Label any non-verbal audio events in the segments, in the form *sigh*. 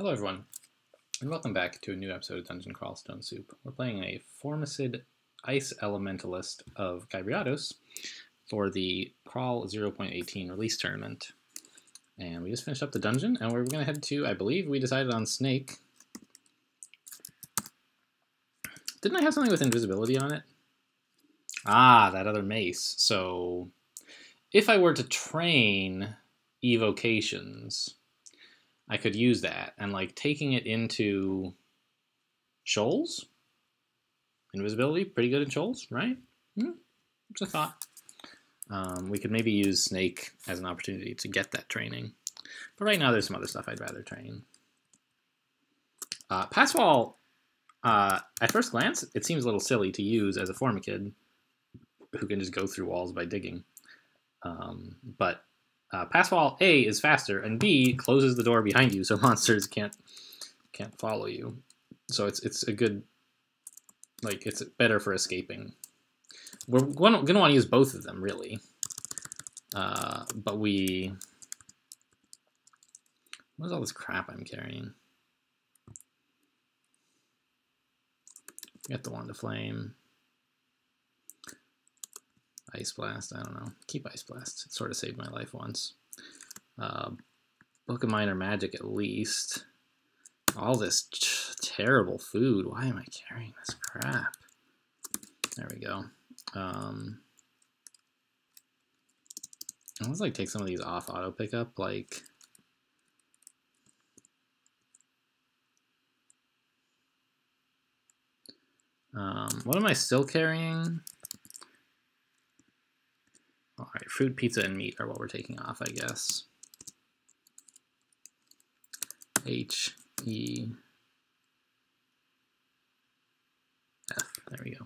Hello everyone, and welcome back to a new episode of Dungeon Crawl Stone Soup. We're playing a Formicid Ice Elementalist of Cheibriados for the Crawl 0.18 release tournament. And we just finished up the dungeon, and we're going to head to, I believe we decided on Snake. Didn't I have something with invisibility on it? Ah, that other mace. So, if I were to train evocations I could use that and like taking it into shoals. Invisibility, pretty good in shoals, right? Hmm, it's a thought. Um, we could maybe use Snake as an opportunity to get that training. But right now there's some other stuff I'd rather train. Uh, Passwall, uh, at first glance, it seems a little silly to use as a Formicid who can just go through walls by digging. Um, but uh, passwall A is faster, and B closes the door behind you, so *laughs* monsters can't can't follow you. So it's it's a good like it's better for escaping. We're gonna, gonna want to use both of them really, uh, but we what's all this crap I'm carrying? Get the wand of flame. Ice Blast, I don't know. Keep Ice Blast. It sort of saved my life once. Uh, Book of Minor Magic at least. All this terrible food. Why am I carrying this crap? There we go. Um, let's like take some of these off auto pickup. Like, um, what am I still carrying? Fruit, pizza, and meat are what we're taking off, I guess. H, E, F. There we go.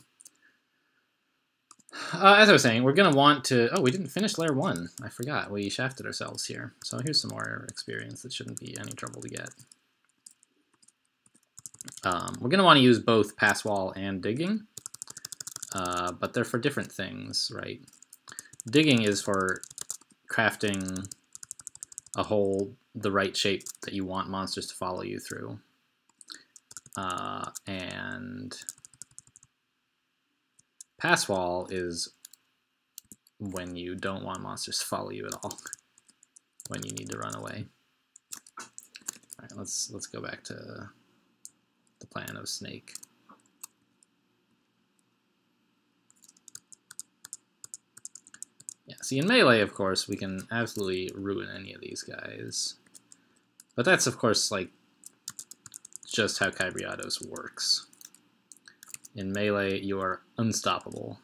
Uh, as I was saying, we're going to want to... Oh, we didn't finish layer 1. I forgot. We shafted ourselves here. So here's some more experience that shouldn't be any trouble to get. Um, we're going to want to use both pass wall and digging, uh, but they're for different things, right? Digging is for crafting a hole the right shape that you want monsters to follow you through. Uh, and pass wall is when you don't want monsters to follow you at all, *laughs* when you need to run away. All right, let's let's go back to the plan of snake. See, in Melee, of course, we can absolutely ruin any of these guys. But that's, of course, like, just how Cheibriados works. In Melee, you are unstoppable.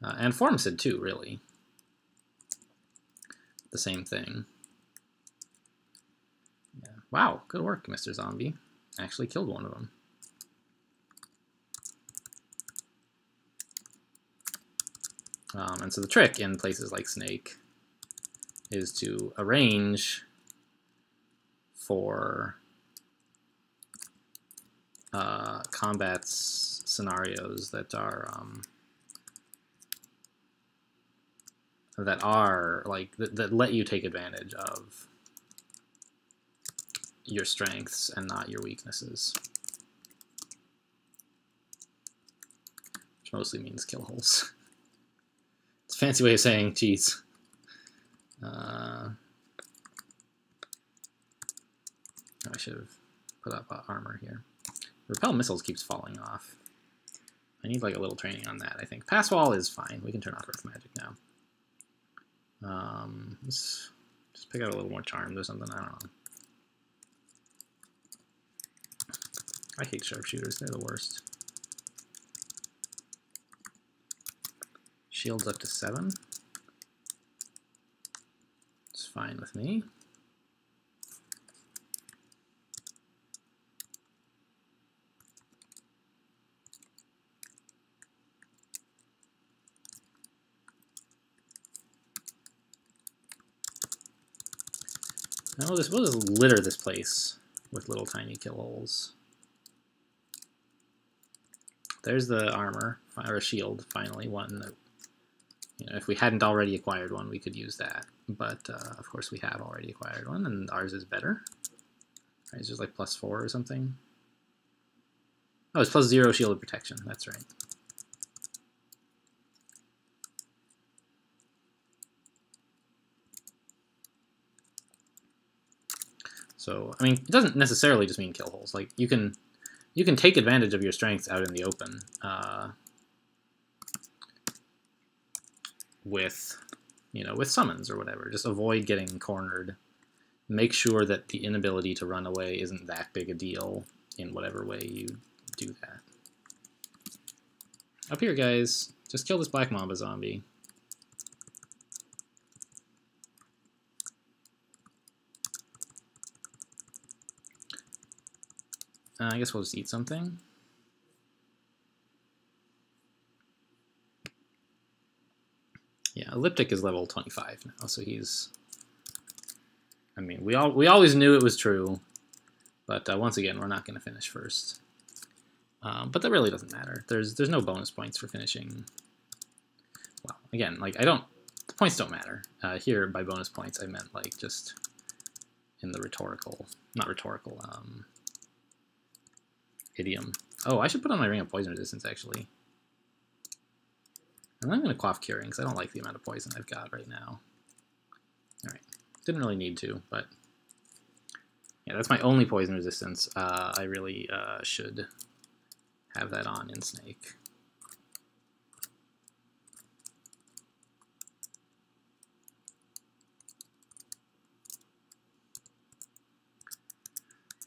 Uh, and Formicid, too, really. The same thing. Yeah. Wow, good work, Mr. Zombie. Actually killed one of them. Um, and so the trick in places like Snake is to arrange for uh, combats scenarios that are um, that are like that let you take advantage of your strengths and not your weaknesses. Which mostly means kill holes. *laughs* fancy way of saying cheese. Uh, I should have put up uh, armor here. Repel missiles keeps falling off. I need like a little training on that, I think. Pass wall is fine. We can turn off Earth Magic now. Um, let's just pick out a little more charms or something. I don't know. I hate sharpshooters. They're the worst. Shields up to seven. It's fine with me. Now we'll just litter this place with little tiny kill holes. There's the armor, or shield, finally, one that you know, if we hadn't already acquired one, we could use that. But, uh, of course, we have already acquired one, and ours is better. Right, it's just like plus four or something. Oh, it's plus zero shielded protection. That's right. So, I mean, it doesn't necessarily just mean kill holes. Like, you can you can take advantage of your strengths out in the open uh, with, you know, with summons or whatever. Just avoid getting cornered. Make sure that the inability to run away isn't that big a deal in whatever way you do that. Up here, guys, just kill this Black Mamba zombie. Uh, I guess we'll just eat something. Yeah, Elliptic is level 25 now, so he's... I mean, we all we always knew it was true, but uh, once again, we're not going to finish first. Um, but that really doesn't matter. There's there's no bonus points for finishing. Well, again, like I don't, the points don't matter. Uh, here, by bonus points, I meant like just in the rhetorical, not rhetorical, um, idiom. Oh, I should put on my Ring of Poison Resistance, actually. And I'm going to Quaff Curing, because I don't like the amount of poison I've got right now. Alright. Didn't really need to, but... Yeah, that's my only poison resistance. Uh, I really uh, should have that on in Snake.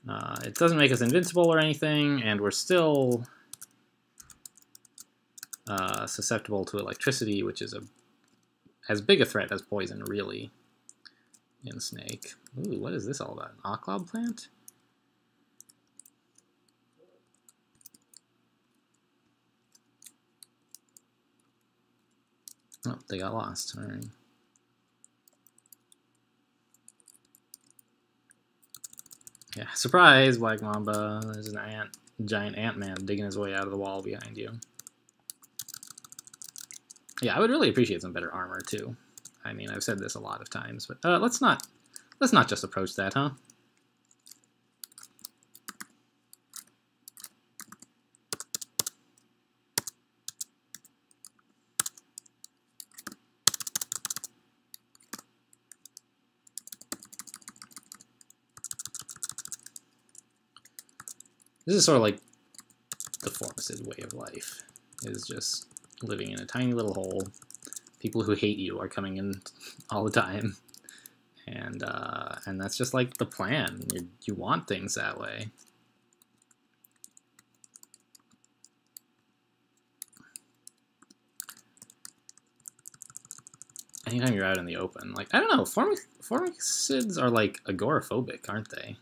Uh, it doesn't make us invincible or anything, and we're still uh, susceptible to electricity, which is a as big a threat as poison, really, in Snake. Ooh, what is this all about? An Oklob plant? Oh, they got lost. All right. Yeah, surprise, Black Mamba. There's an ant, giant ant man digging his way out of the wall behind you. Yeah, I would really appreciate some better armor too. I mean, I've said this a lot of times, but uh, let's not let's not just approach that, huh? This is sort of like the Formicid way of life, is just living in a tiny little hole. People who hate you are coming in *laughs* all the time, and uh, and that's just like the plan. You, you want things that way. Anytime you're out in the open, like I don't know, formic formicids are like agoraphobic, aren't they?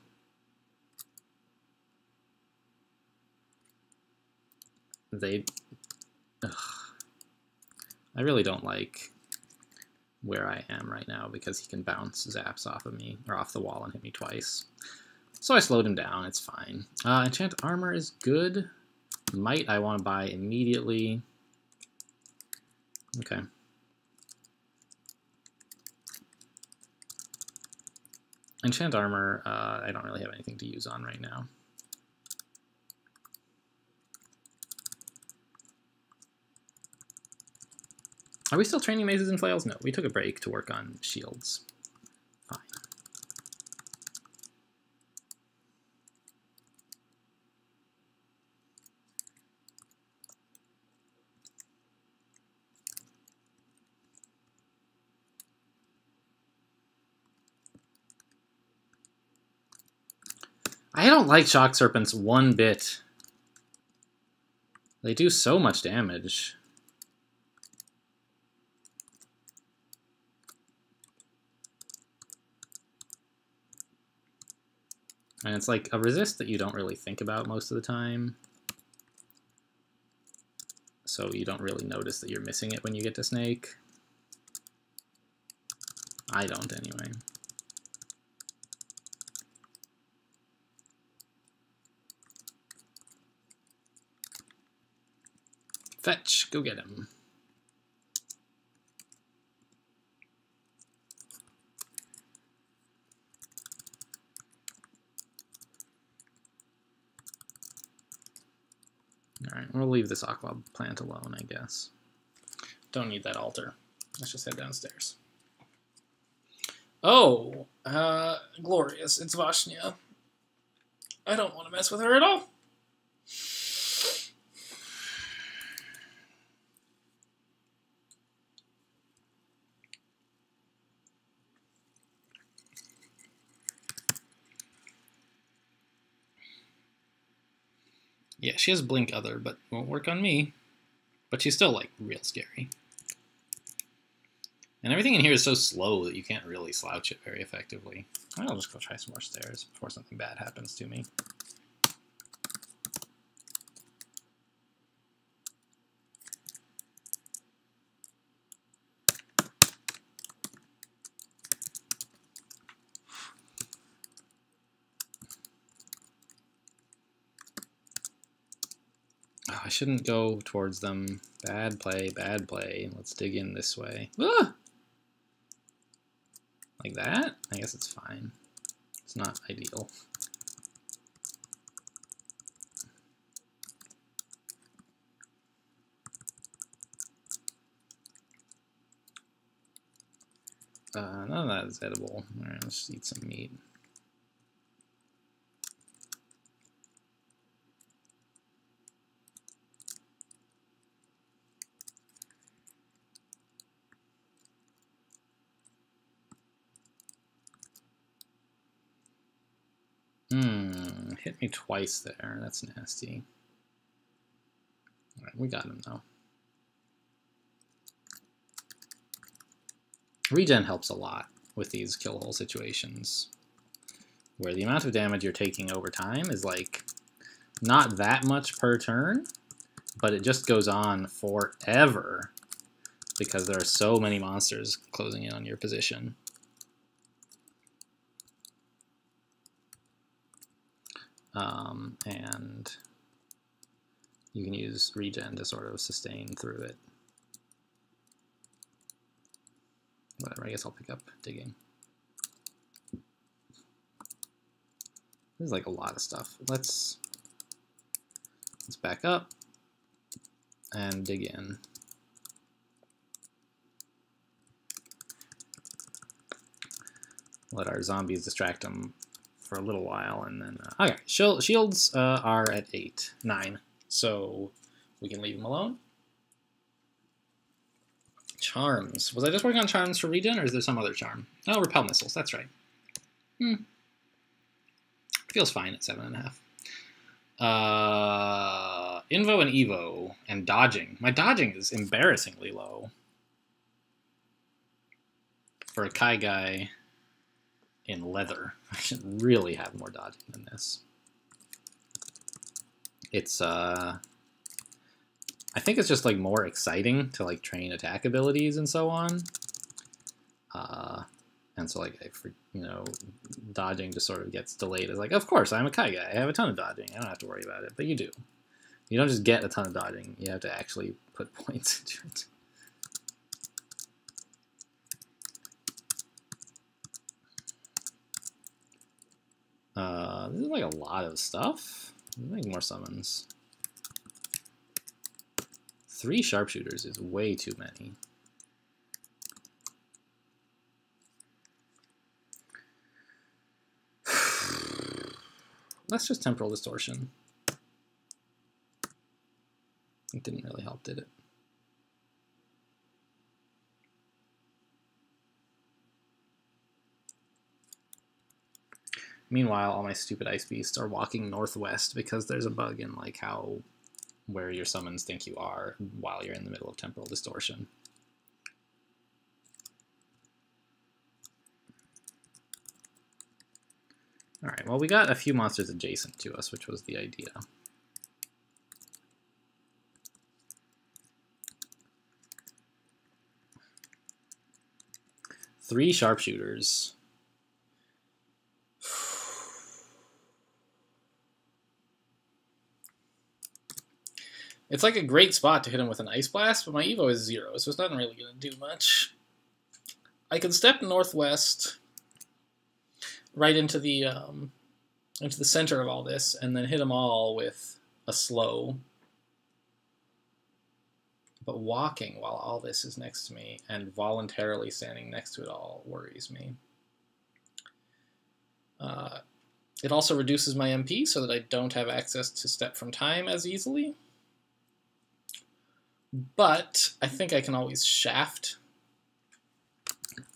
they... Ugh. I really don't like where I am right now because he can bounce zaps off of me, or off the wall and hit me twice. So I slowed him down, it's fine. Uh, enchant armor is good. Might I want to buy immediately. Okay. Enchant armor, uh, I don't really have anything to use on right now. Are we still training mazes and flails? No, we took a break to work on shields. Fine. I don't like shock serpents one bit. They do so much damage. And it's like a resist that you don't really think about most of the time. So you don't really notice that you're missing it when you get to Snake. I don't anyway. Fetch, go get him. We'll leave this aqua plant alone, I guess. Don't need that altar. Let's just head downstairs. Oh, uh, glorious. It's Vashnia. I don't want to mess with her at all. Yeah, she has Blink Other, but won't work on me. But she's still, like, real scary. And everything in here is so slow that you can't really slouch it very effectively. I'll just go try some more stairs before something bad happens to me. Shouldn't go towards them. Bad play, bad play. Let's dig in this way. Ah! Like that? I guess it's fine. It's not ideal. Uh, none of that is edible. Alright, let's eat some meat. Hmm, me twice there. That's nasty. Alright, we got him though. Regen helps a lot with these kill hole situations. Where the amount of damage you're taking over time is like not that much per turn, but it just goes on forever because there are so many monsters closing in on your position. Um, and you can use regen to sort of sustain through it. Whatever, I guess I'll pick up digging. There's like a lot of stuff. Let's let's back up and dig in. Let our zombies distract them for a little while, and then uh, okay, shields uh, are at eight, nine, so we can leave them alone. Charms. Was I just working on charms for regen, or is there some other charm? Oh, repel missiles. That's right. Hmm. Feels fine at seven and a half. Uh, Invo and Evo and dodging. My dodging is embarrassingly low for a Kai guy in leather. *laughs* I should really have more dodging than this. It's, uh... I think it's just, like, more exciting to, like, train attack abilities and so on. Uh, and so, like, for, you know, dodging just sort of gets delayed. It's like, of course, I'm a Kai guy. I have a ton of dodging. I don't have to worry about it. But you do. You don't just get a ton of dodging. You have to actually put *laughs* points into it. Uh, this is like a lot of stuff. Make more summons. Three sharpshooters is way too many. *sighs* That's just temporal distortion. It didn't really help, did it? Meanwhile, all my stupid ice beasts are walking northwest because there's a bug in like how where your summons think you are while you're in the middle of temporal distortion. Alright, well we got a few monsters adjacent to us, which was the idea. Three sharpshooters. It's like a great spot to hit him with an Ice Blast, but my Evo is zero, so it's not really going to do much. I can step northwest right into the um, into the center of all this, and then hit them all with a slow. But walking while all this is next to me and voluntarily standing next to it all worries me. Uh, it also reduces my MP so that I don't have access to step from time as easily. But I think I can always shaft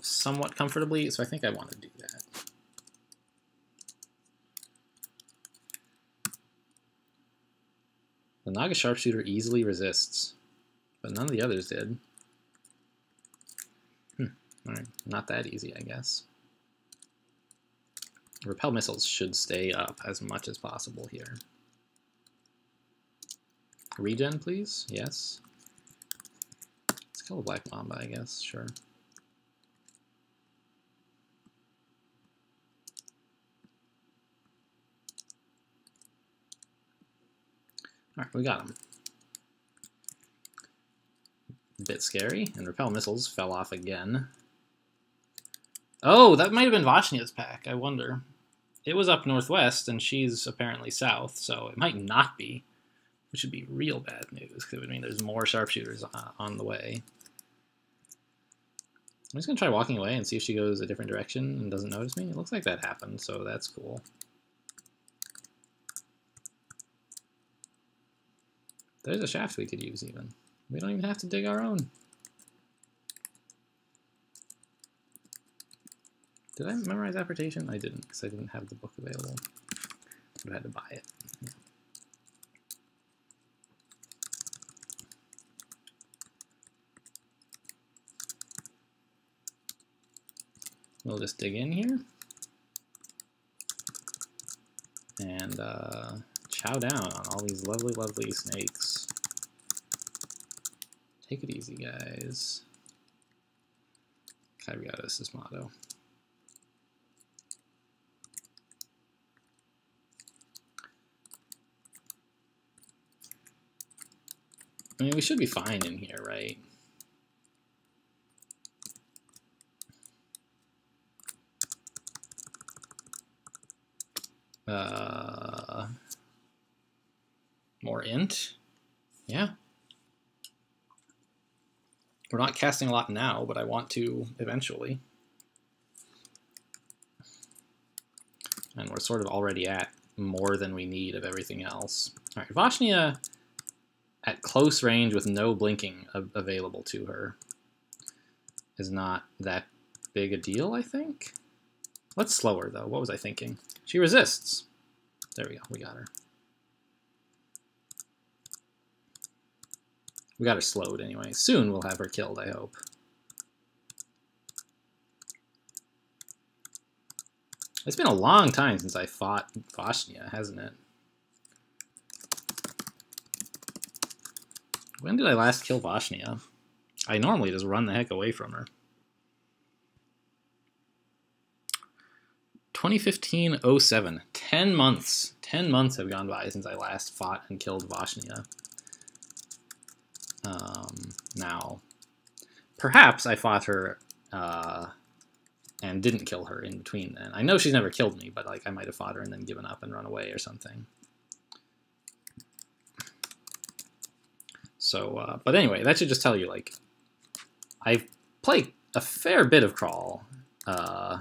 somewhat comfortably, so I think I want to do that. The Naga Sharpshooter easily resists, but none of the others did. Hmm. Alright, not that easy, I guess. Repel missiles should stay up as much as possible here. Regen, please? Yes. Let's Black Mamba, I guess, sure. Alright, we got him. A bit scary, and repel missiles fell off again. Oh, that might have been Vashnia's pack, I wonder. It was up northwest, and she's apparently south, so it might not be, which would be real bad news, because it would mean there's more sharpshooters uh, on the way. I'm just going to try walking away and see if she goes a different direction and doesn't notice me. It looks like that happened, so that's cool. There's a shaft we could use even. We don't even have to dig our own. Did I memorize apportation? I didn't, because I didn't have the book available. I had to buy it. Yeah. We'll just dig in here. And uh, chow down on all these lovely, lovely snakes. Take it easy, guys. Kyriatis is motto. I mean, we should be fine in here, right? Uh, more int. Yeah. We're not casting a lot now, but I want to eventually. And we're sort of already at more than we need of everything else. All right, Vashnia at close range with no blinking available to her is not that big a deal, I think. Let's slow her, though. What was I thinking? She resists. There we go. We got her. We got her slowed anyway. Soon we'll have her killed, I hope. It's been a long time since I fought Vashnia, hasn't it? When did I last kill Vashnia? I normally just run the heck away from her. 2015-07. 10 months. 10 months have gone by since I last fought and killed Vashnia. Um, now, perhaps I fought her uh, and didn't kill her in between then. I know she's never killed me, but like I might have fought her and then given up and run away or something. So, uh, but anyway, that should just tell you, like, I've played a fair bit of Crawl. Uh,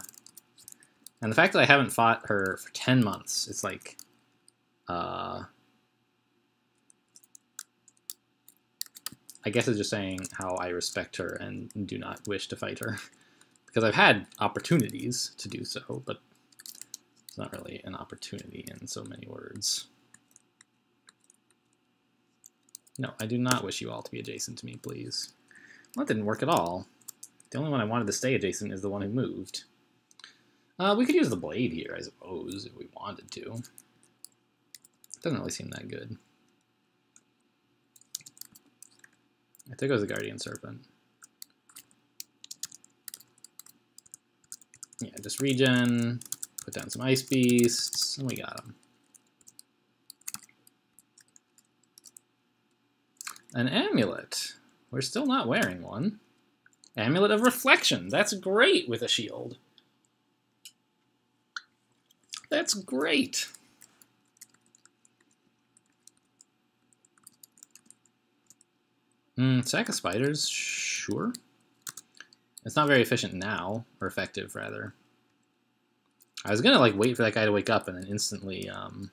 and the fact that I haven't fought her for 10 months, it's like, uh, I guess it's just saying how I respect her and do not wish to fight her. *laughs* because I've had opportunities to do so, but it's not really an opportunity in so many words. No, I do not wish you all to be adjacent to me, please. Well, that didn't work at all. The only one I wanted to stay adjacent is the one who moved. Uh, we could use the blade here, I suppose, if we wanted to. Doesn't really seem that good. There was the Guardian Serpent. Yeah, just regen, put down some Ice Beasts, and we got them. An amulet. We're still not wearing one. Amulet of Reflection. That's great with a shield. That's great. Mm, sack of spiders, sure. It's not very efficient now, or effective rather. I was gonna like wait for that guy to wake up and then instantly um,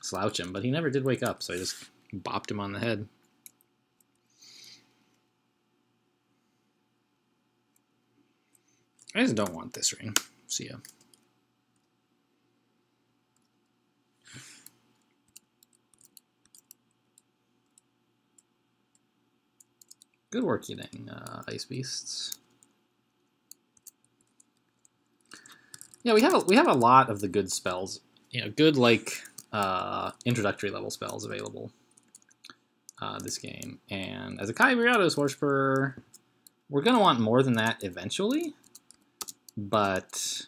slouch him, but he never did wake up, so I just bopped him on the head. I just don't want this ring. See ya. Good work getting uh, Ice Beasts. Yeah, we have a, we have a lot of the good spells. You know, good like uh, introductory level spells available uh, this game. And as a Cheibriados worshiper, we're gonna want more than that eventually. But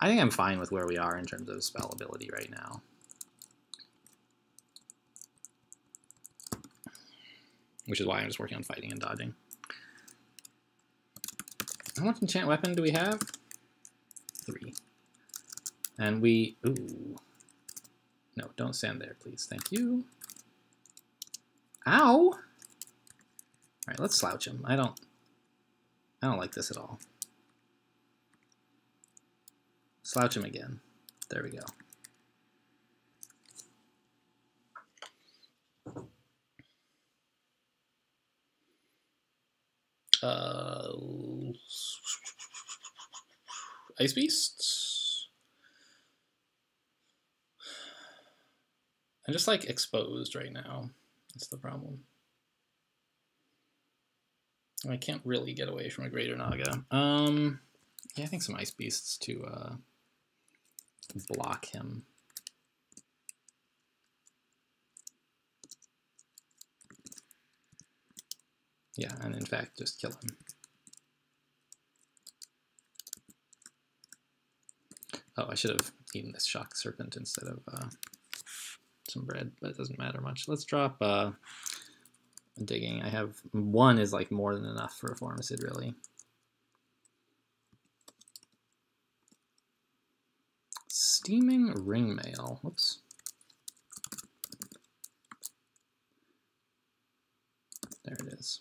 I think I'm fine with where we are in terms of spell ability right now. Which is why I'm just working on fighting and dodging. How much enchant weapon do we have? Three. And we, ooh. No, don't stand there, please. Thank you. Ow! All right, let's slouch him. I don't, I don't like this at all. Slouch him again. There we go. Uh, Ice Beast. I'm just like exposed right now. That's the problem. I can't really get away from a Greater Naga. Um, yeah, I think some Ice Beasts to uh, block him. Yeah, and in fact, just kill him. Oh, I should have eaten this shock serpent instead of uh, some bread, but it doesn't matter much. Let's drop uh, digging. I have one is like more than enough for a Formicid, really. Steaming ring mail. Whoops. There it is.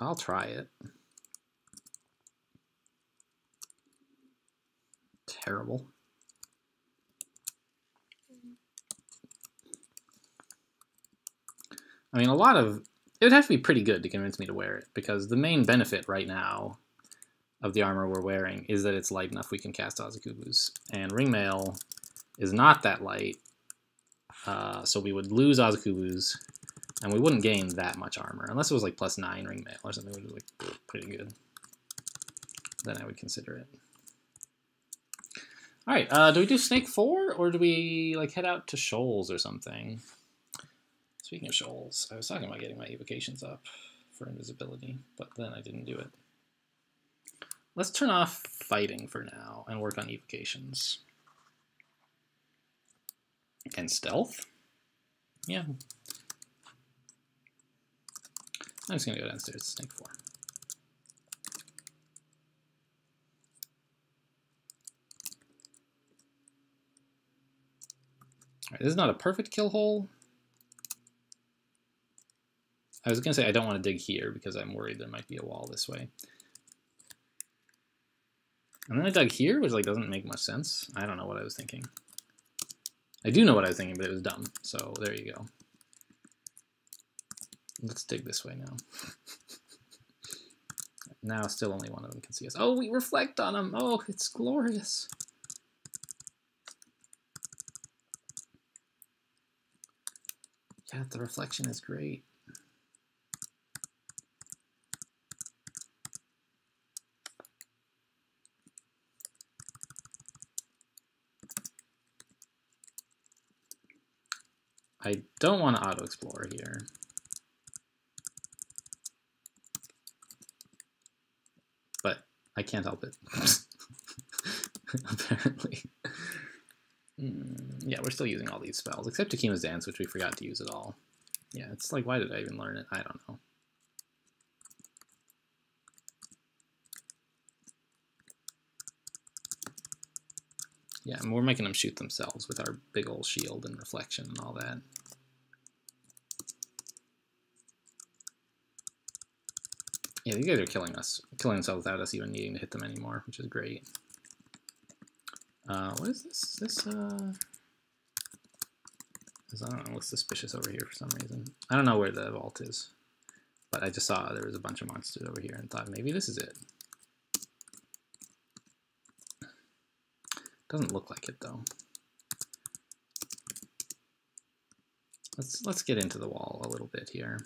I'll try it. Terrible. I mean, a lot of... It would have to be pretty good to convince me to wear it, because the main benefit right now of the armor we're wearing is that it's light enough we can cast Ozocubu's. And Ringmail is not that light, uh, so we would lose Ozocubu's, and we wouldn't gain that much armor, unless it was like plus 9 ring mail or something, which was like pretty good. Then I would consider it. Alright, uh, do we do Snake 4, or do we like head out to Shoals or something? Speaking of Shoals, I was talking about getting my evocations up for invisibility, but then I didn't do it. Let's turn off fighting for now and work on evocations. And stealth? Yeah, I'm just gonna go downstairs to snake four. Alright, this is not a perfect kill hole. I was gonna say I don't want to dig here because I'm worried there might be a wall this way. And then I dug here, which like doesn't make much sense. I don't know what I was thinking. I do know what I was thinking, but it was dumb. So there you go. Let's dig this way now. *laughs* now still only one of them can see us. Oh, we reflect on them. Oh, it's glorious. Yeah, the reflection is great. I don't want to auto-explore here. I can't help it. *laughs* Apparently. Mm, yeah, we're still using all these spells, except Tukima's Dance, which we forgot to use at all. Yeah, it's like, why did I even learn it? I don't know. Yeah, and we're making them shoot themselves with our big old shield and reflection and all that. Yeah, these guys are killing us, killing themselves without us even needing to hit them anymore, which is great. Uh, what is this? This, uh... I don't know, looks suspicious over here for some reason. I don't know where the vault is, but I just saw there was a bunch of monsters over here and thought maybe this is it. Doesn't look like it though. Let's let's get into the wall a little bit here.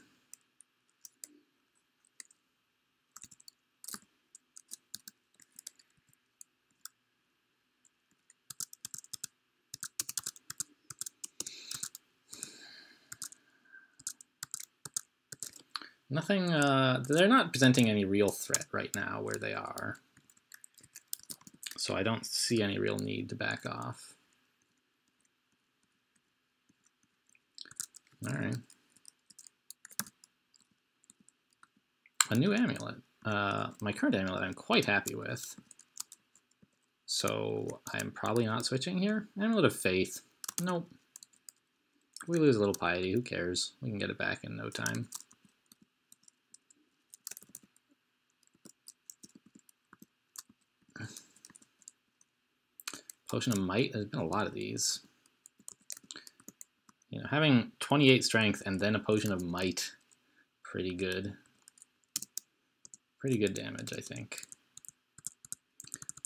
Nothing, uh, they're not presenting any real threat right now where they are. So I don't see any real need to back off. All right. A new amulet. Uh, my current amulet I'm quite happy with. So I'm probably not switching here. Amulet of Faith. Nope. We lose a little piety. Who cares? We can get it back in no time. Potion of Might, there's been a lot of these. You know, having 28 strength and then a Potion of Might, pretty good. Pretty good damage, I think.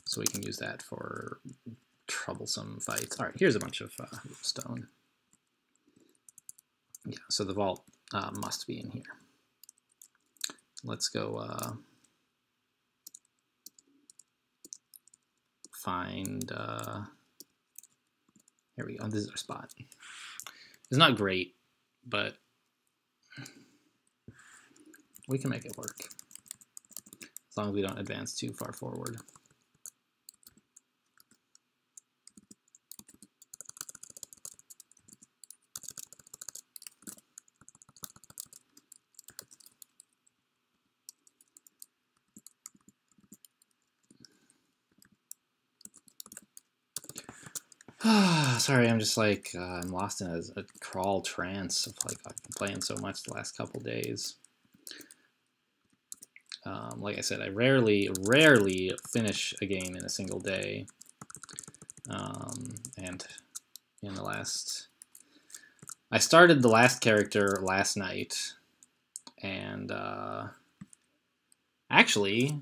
So we can use that for troublesome fights. All right, here's a bunch of uh, stone. Yeah, so the vault uh, must be in here. Let's go uh, find, uh, here we go, this is our spot. It's not great, but we can make it work. As long as we don't advance too far forward. Sorry, I'm just like, uh, I'm lost in a, a, crawl trance of like, I've been playing so much the last couple days. Um, like I said, I rarely, rarely finish a game in a single day. Um, and in the last, I started the last character last night, and uh, actually,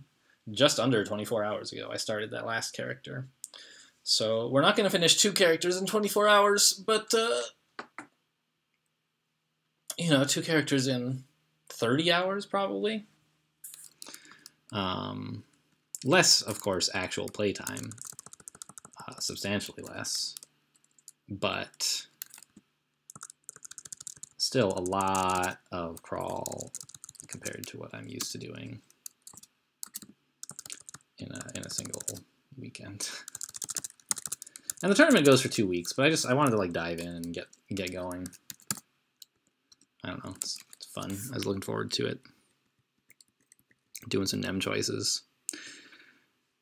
just under 24 hours ago, I started that last character. So we're not going to finish two characters in 24 hours, but, uh, you know, two characters in 30 hours probably. Um, less, of course, actual playtime, uh, substantially less, but still a lot of crawl compared to what I'm used to doing in a, in a single weekend. *laughs* And the tournament goes for two weeks, but I just I wanted to like dive in and get get going. I don't know, it's, it's fun. I was looking forward to it. Doing some nem choices,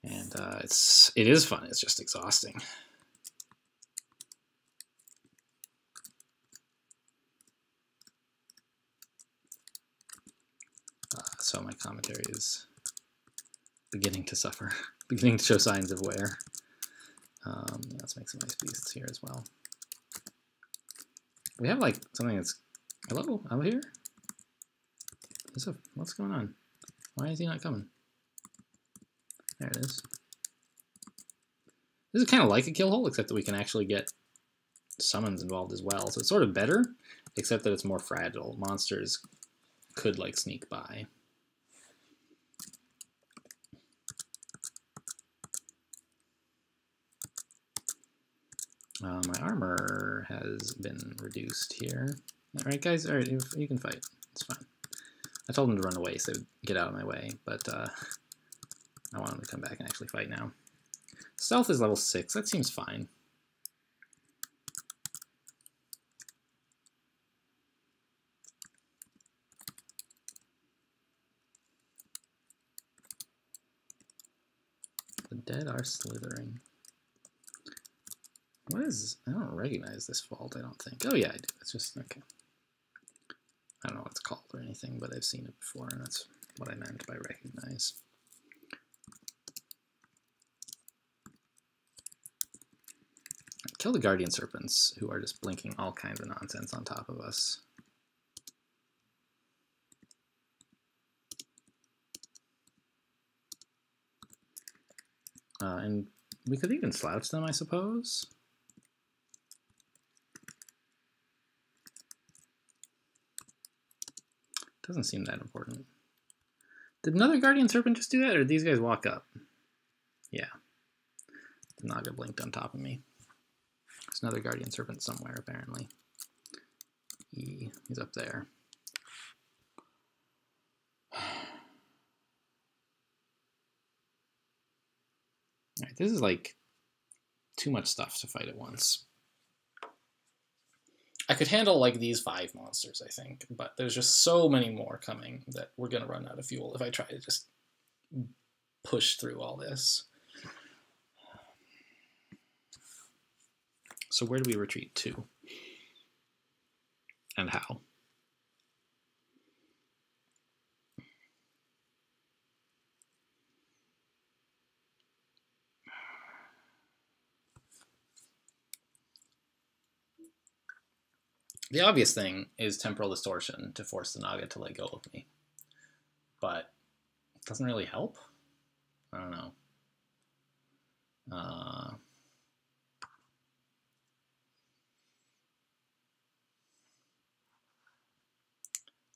and uh, it's it is fun. It's just exhausting. Uh, so my commentary is beginning to suffer, *laughs* beginning to show signs of wear. Um, let's make some nice beasts here as well. We have like something that's hello out here. What's up? What's going on? Why is he not coming? There it is. This is kind of like a kill hole, except that we can actually get summons involved as well. So it's sort of better, except that it's more fragile. Monsters could like sneak by. Uh, my armor has been reduced here. All right, guys, all right, you, you can fight. It's fine. I told him to run away, so get out of my way, but uh, I want him to come back and actually fight now. Stealth is level 6. That seems fine. The dead are slithering. What is, I don't recognize this fault, I don't think. Oh yeah, I do, it's just, okay. I don't know what it's called or anything, but I've seen it before, and that's what I meant by recognize. Kill the Guardian Serpents, who are just blinking all kinds of nonsense on top of us. Uh, and we could even slouch them, I suppose. Doesn't seem that important. Did another Guardian Serpent just do that, or did these guys walk up? Yeah. The Naga blinked on top of me. There's another Guardian Serpent somewhere, apparently. He, he's up there. *sighs* Alright, this is like too much stuff to fight at once. I could handle like these five monsters, I think, but there's just so many more coming that we're gonna run out of fuel if I try to just push through all this. So where do we retreat to? And how? The obvious thing is temporal distortion to force the Naga to let go of me. But it doesn't really help. I don't know. Uh,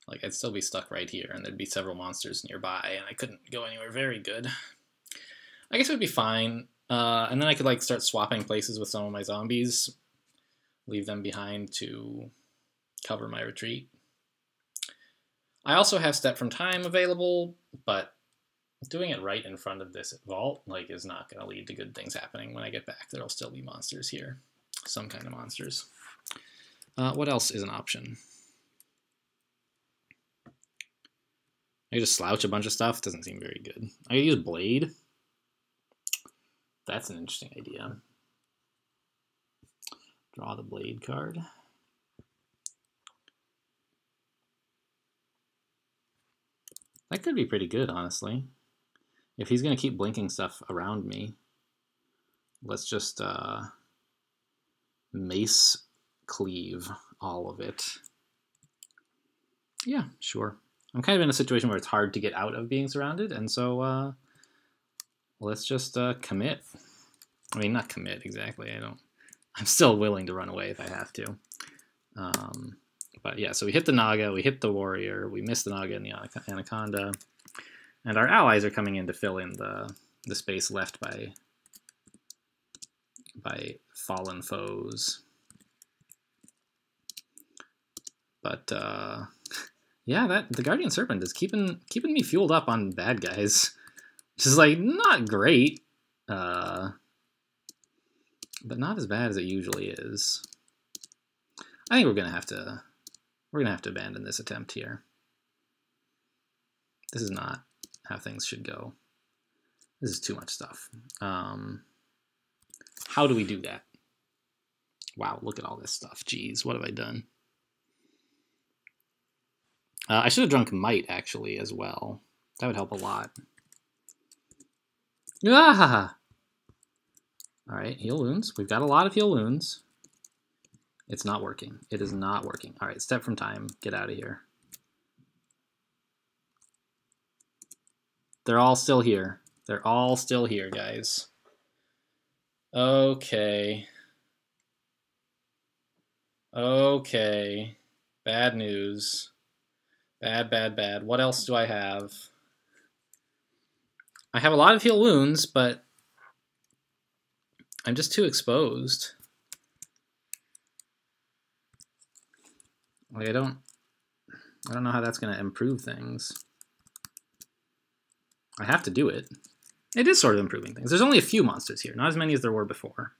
like I'd still be stuck right here and there'd be several monsters nearby and I couldn't go anywhere very good. I guess it would be fine. Uh, and then I could like start swapping places with some of my zombies, leave them behind to cover my retreat. I also have Step from Time available, but doing it right in front of this vault like is not going to lead to good things happening when I get back. There'll still be monsters here, some kind of monsters. Uh, what else is an option? I just slouch a bunch of stuff. Doesn't seem very good. I could use Blade. That's an interesting idea. Draw the Blade card. That could be pretty good, honestly. If he's going to keep blinking stuff around me, let's just uh, mace cleave all of it. Yeah, sure. I'm kind of in a situation where it's hard to get out of being surrounded, and so uh, let's just uh, commit. I mean, not commit exactly. I don't. I'm still willing to run away if I have to. Um, but yeah, so we hit the Naga, we hit the Warrior, we missed the Naga and the Anaconda, and our allies are coming in to fill in the the space left by by fallen foes. But uh, *laughs* yeah, that the Guardian Serpent is keeping keeping me fueled up on bad guys. Which is like not great, uh, but not as bad as it usually is. I think we're gonna have to we're gonna have to abandon this attempt here. This is not how things should go. This is too much stuff. Um, how do we do that? Wow, look at all this stuff. Jeez, what have I done? Uh, I should have drunk Might, actually, as well. That would help a lot. Ah! Alright, heal wounds. We've got a lot of heal wounds. It's not working. It is not working. Alright, step from time. Get out of here. They're all still here. They're all still here, guys. Okay. Okay. Bad news. Bad, bad, bad. What else do I have? I have a lot of heal wounds, but I'm just too exposed. Like I don't I don't know how that's gonna improve things. I have to do it. It is sort of improving things. There's only a few monsters here, not as many as there were before.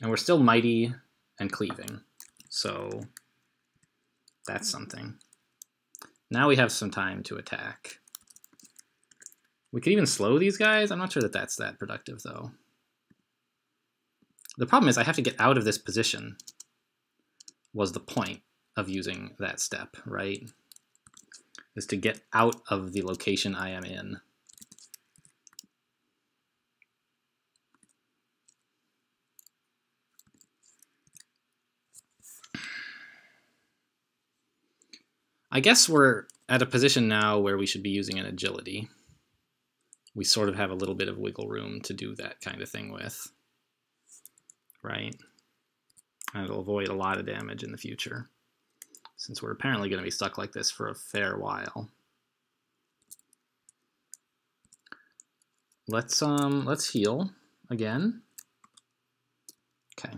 And we're still mighty and cleaving. So that's something. Now we have some time to attack. We could even slow these guys. I'm not sure that that's that productive, though. The problem is I have to get out of this position was the point of using that step, right? is to get out of the location I am in. I guess we're at a position now where we should be using an agility. We sort of have a little bit of wiggle room to do that kind of thing with. Right? And it'll avoid a lot of damage in the future. Since we're apparently going to be stuck like this for a fair while. Let's um let's heal again. Okay.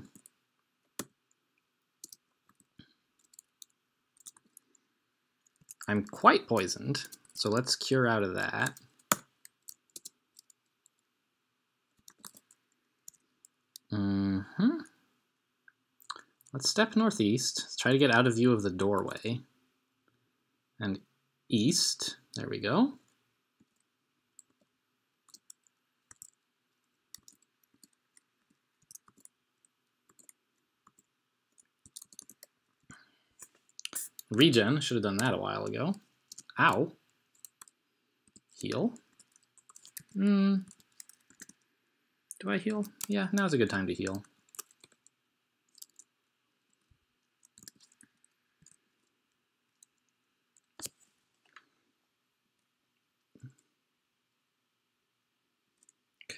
I'm quite poisoned, so let's cure out of that. Mm hmm Let's step northeast. Let's try to get out of view of the doorway. And east. There we go. Regen, should have done that a while ago. Ow. Heal. Hmm. Do I heal? Yeah, now's a good time to heal.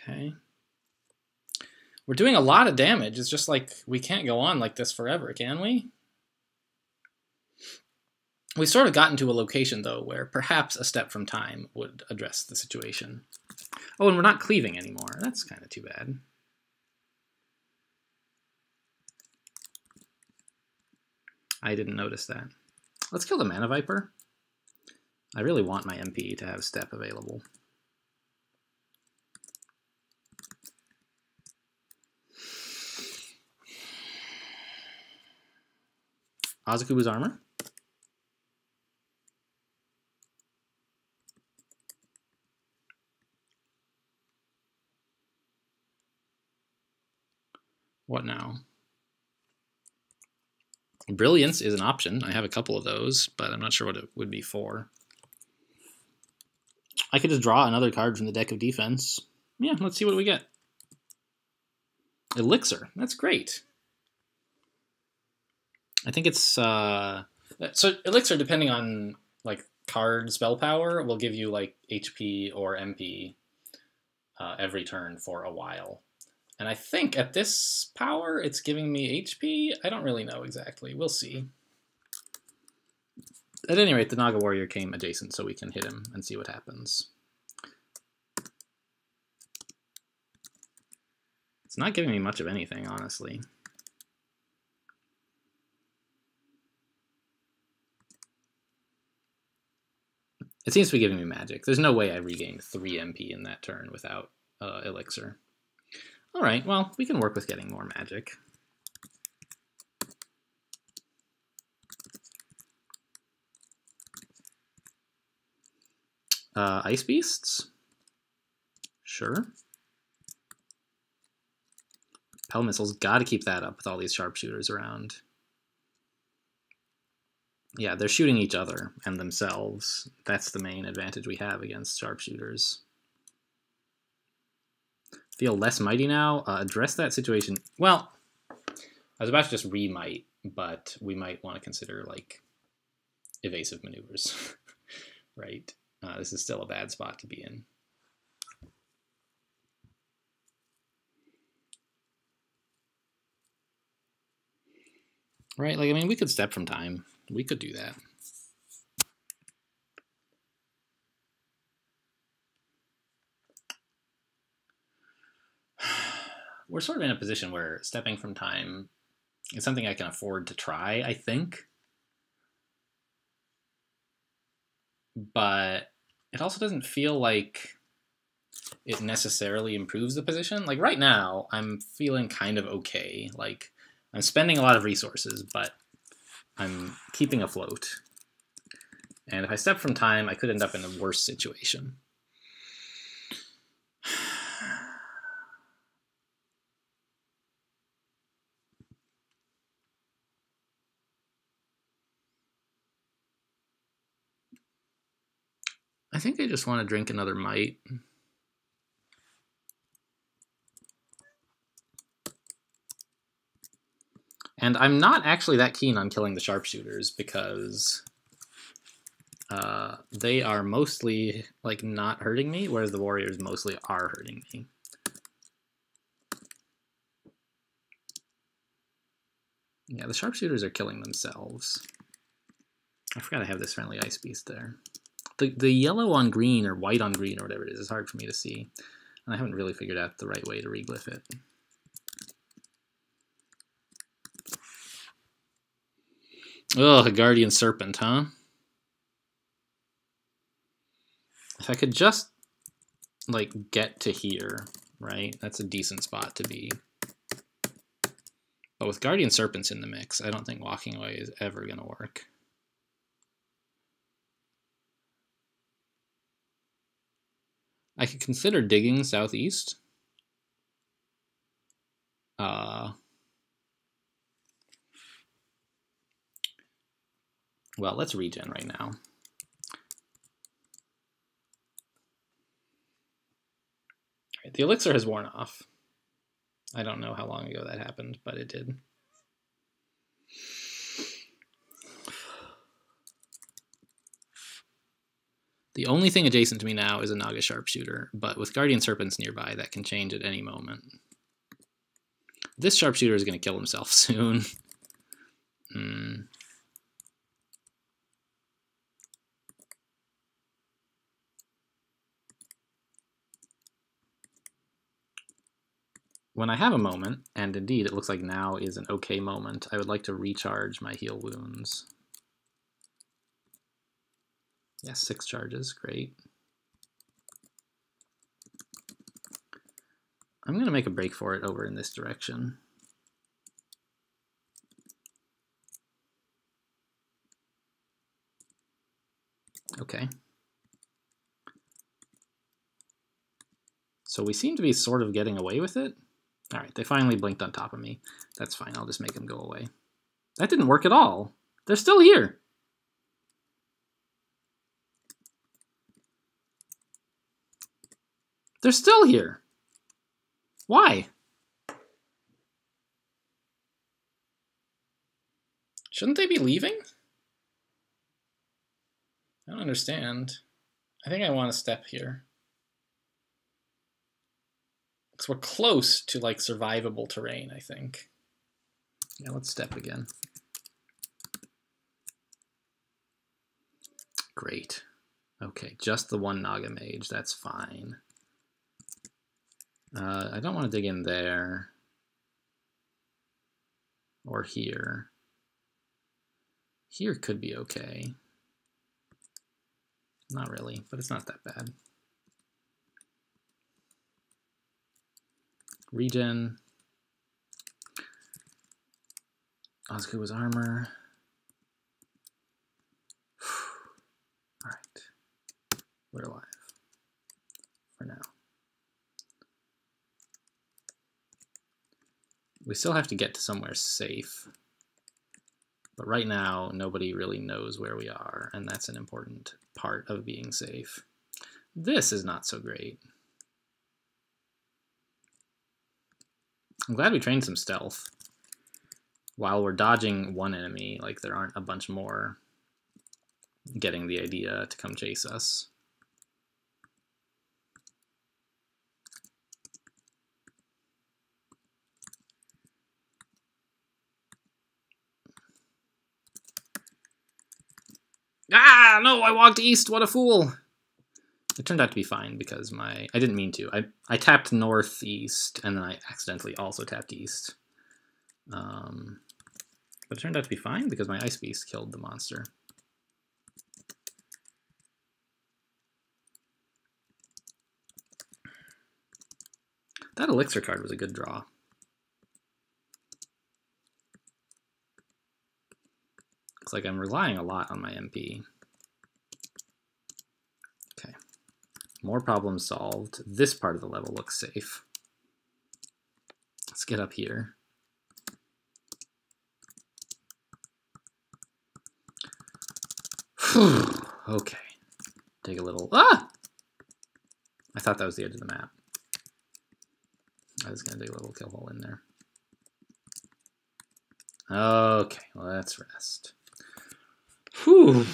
Okay. We're doing a lot of damage. It's just like, we can't go on like this forever, can we? We sort of gotten to a location, though, where perhaps a step from time would address the situation. Oh, and we're not cleaving anymore. That's kind of too bad. I didn't notice that. Let's kill the Mana Viper. I really want my MP to have step available. Ozocubu's armor. What now? Brilliance is an option. I have a couple of those, but I'm not sure what it would be for. I could just draw another card from the deck of defense. Yeah, let's see what we get. Elixir. That's great. I think it's uh so elixir depending on like card spell power will give you like HP or MP uh, every turn for a while. And I think at this power, it's giving me HP. I don't really know exactly. We'll see. At any rate, the Naga Warrior came adjacent, so we can hit him and see what happens. It's not giving me much of anything, honestly. It seems to be giving me magic. There's no way I regained 3 MP in that turn without uh, Elixir. Alright, well, we can work with getting more magic. Uh, Ice Beasts? Sure. Pell Missiles, gotta keep that up with all these sharpshooters around. Yeah, they're shooting each other and themselves. That's the main advantage we have against sharpshooters feel less mighty now. Uh, address that situation. Well, I was about to just re-might, but we might want to consider like evasive maneuvers, *laughs* right? Uh, this is still a bad spot to be in. Right, like, I mean, we could step from time. We could do that. *sighs* we're sort of in a position where stepping from time is something I can afford to try, I think. But it also doesn't feel like it necessarily improves the position. Like right now, I'm feeling kind of okay. Like I'm spending a lot of resources, but I'm keeping afloat. And if I step from time, I could end up in a worse situation. *sighs* I think I just want to drink another might. And I'm not actually that keen on killing the sharpshooters because uh, they are mostly like not hurting me, whereas the warriors mostly are hurting me. Yeah, the sharpshooters are killing themselves. I forgot I have this friendly ice beast there. The, the yellow on green or white on green or whatever it is is hard for me to see. And I haven't really figured out the right way to reglyph it. Oh, a guardian serpent, huh? If I could just, like, get to here, right? That's a decent spot to be. But with guardian serpents in the mix, I don't think walking away is ever going to work. I could consider digging southeast. Uh, well, let's regen right now. The elixir has worn off. I don't know how long ago that happened, but it did. The only thing adjacent to me now is a Naga Sharpshooter, but with Guardian Serpents nearby, that can change at any moment. This Sharpshooter is going to kill himself *laughs* soon. mm. When I have a moment, and indeed it looks like now is an okay moment, I would like to recharge my heal wounds. Yes, six charges, great. I'm going to make a break for it over in this direction. Okay. So we seem to be sort of getting away with it. All right, they finally blinked on top of me. That's fine, I'll just make them go away. That didn't work at all. They're still here. They're still here. Why? Shouldn't they be leaving? I don't understand. I think I want to step here. We're close to like survivable terrain, I think. Yeah, let's step again. Great. Okay, just the one Naga Mage, that's fine. Uh, I don't want to dig in there or here. Here could be okay. Not really, but it's not that bad. Regen. Ozocubu's armor. *sighs* All right. We're alive for now. We still have to get to somewhere safe. But right now, nobody really knows where we are, and that's an important part of being safe. This is not so great. I'm glad we trained some stealth. While we're dodging one enemy, like there aren't a bunch more getting the idea to come chase us. Ah, no, I walked east. What a fool. It turned out to be fine because my I didn't mean to. I, I tapped northeast and then I accidentally also tapped east. Um, but it turned out to be fine because my ice beast killed the monster. That elixir card was a good draw. Looks like I'm relying a lot on my MP. More problems solved. This part of the level looks safe. Let's get up here. *sighs* okay. Take a little. Ah! I thought that was the edge of the map. I was going to dig a little kill hole in there. Okay, let's rest. Whew.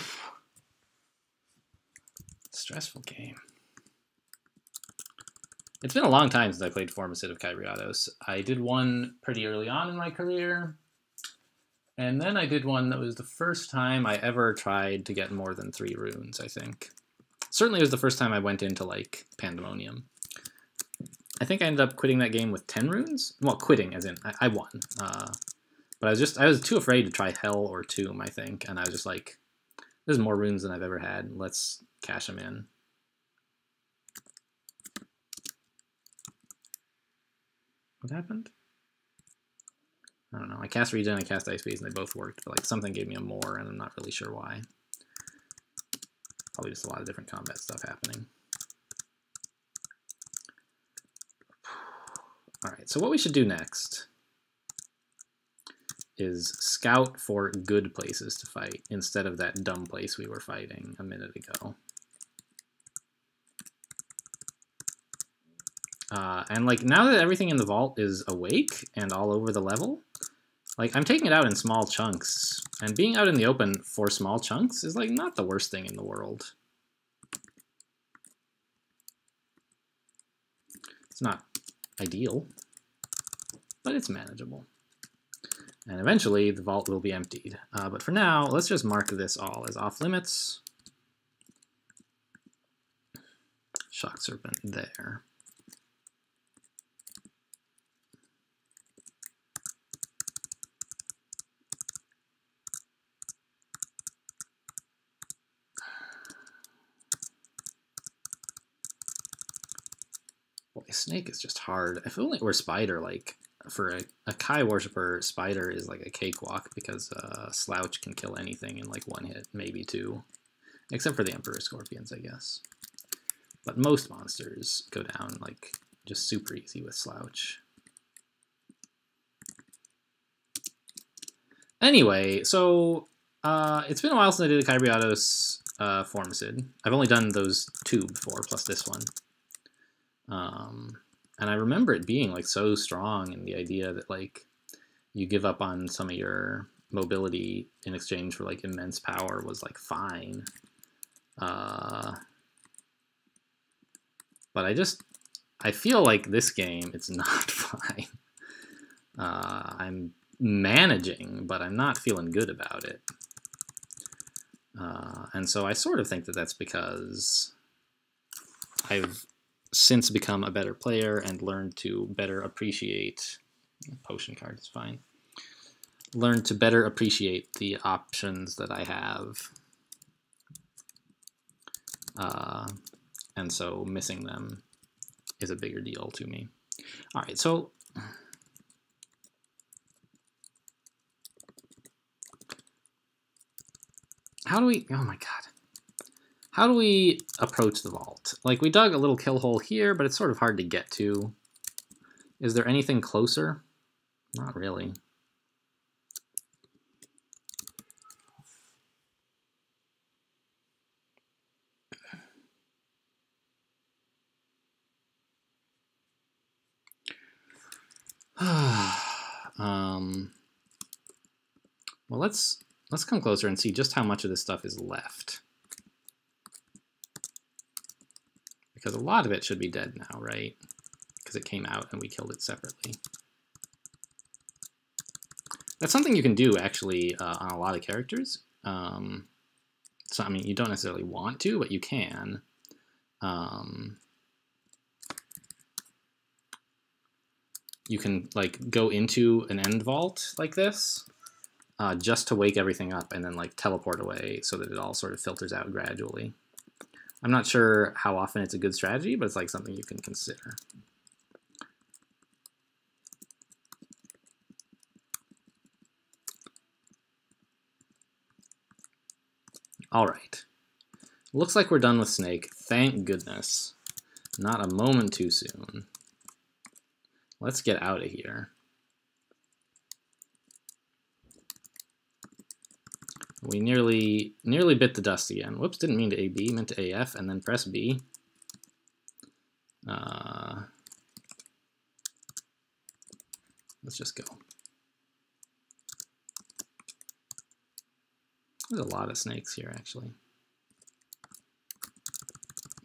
Stressful game. It's been a long time since I played Formicid of Cheibriados. I did one pretty early on in my career, and then I did one that was the first time I ever tried to get more than three runes, I think. Certainly it was the first time I went into, like, Pandemonium. I think I ended up quitting that game with 10 runes. Well, quitting, as in, I, I won. Uh, but I was just, I was too afraid to try Hell or Tomb, I think, and I was just like, there's more runes than I've ever had. Let's cash them in. What happened? I don't know. I cast Regen, I cast Ice Beast, and they both worked, but like something gave me a more, and I'm not really sure why. Probably just a lot of different combat stuff happening. Alright, so what we should do next is scout for good places to fight instead of that dumb place we were fighting a minute ago. Uh, and like now that everything in the vault is awake and all over the level, like I'm taking it out in small chunks, and being out in the open for small chunks is like not the worst thing in the world. It's not ideal, but it's manageable. And eventually the vault will be emptied. Uh, but for now, let's just mark this all as off limits. Shock Serpent there. Snake is just hard. If only were Spider, like, for a, a Chei worshiper, Spider is like a cakewalk because uh, Slouch can kill anything in like one hit, maybe two. Except for the Emperor Scorpions, I guess. But most monsters go down like just super easy with Slouch. Anyway, so uh, it's been a while since I did the Cheibriados uh, Formicid. I've only done those two before, plus this one. Um, and I remember it being like so strong and the idea that like you give up on some of your mobility in exchange for like immense power was like fine. Uh, but I just I feel like this game it's *laughs* not fine. Uh, I'm managing, but I'm not feeling good about it. Uh, and so I sort of think that that's because I've since become a better player and learned to better appreciate potion card is fine. Learn to better appreciate the options that I have. Uh, and so missing them is a bigger deal to me. All right, so how do we, oh my God. How do we approach the vault? Like, we dug a little kill hole here, but it's sort of hard to get to. Is there anything closer? Not really. *sighs* um, well, let's let's come closer and see just how much of this stuff is left. Because a lot of it should be dead now, right? Because it came out and we killed it separately. That's something you can do, actually, uh, on a lot of characters. Um, so, I mean, you don't necessarily want to, but you can. Um, you can, like, go into an end vault like this, uh, just to wake everything up and then, like, teleport away so that it all sort of filters out gradually. I'm not sure how often it's a good strategy, but it's like something you can consider. All right. Looks like we're done with Snake. Thank goodness. Not a moment too soon. Let's get out of here. We nearly nearly bit the dust again. Whoops, didn't mean to AB, meant to AF, and then press B. Uh, let's just go. There's a lot of snakes here, actually.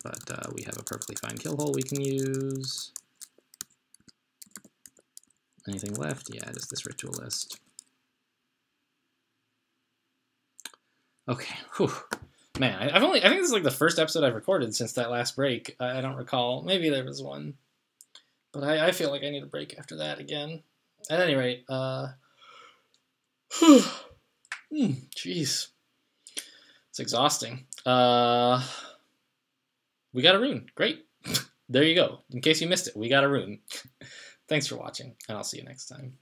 But uh, we have a perfectly fine kill hole we can use. Anything left? Yeah, just this ritualist. Okay, Whew. man, I, have only I think this is like the first episode I've recorded since that last break. I, I don't recall. Maybe there was one, but I, I, feel like I need a break after that again. At any rate, uh, hmm, jeez, it's exhausting. Uh, we got a rune. Great. *laughs* there you go. In case you missed it, we got a rune. *laughs* Thanks for watching, and I'll see you next time.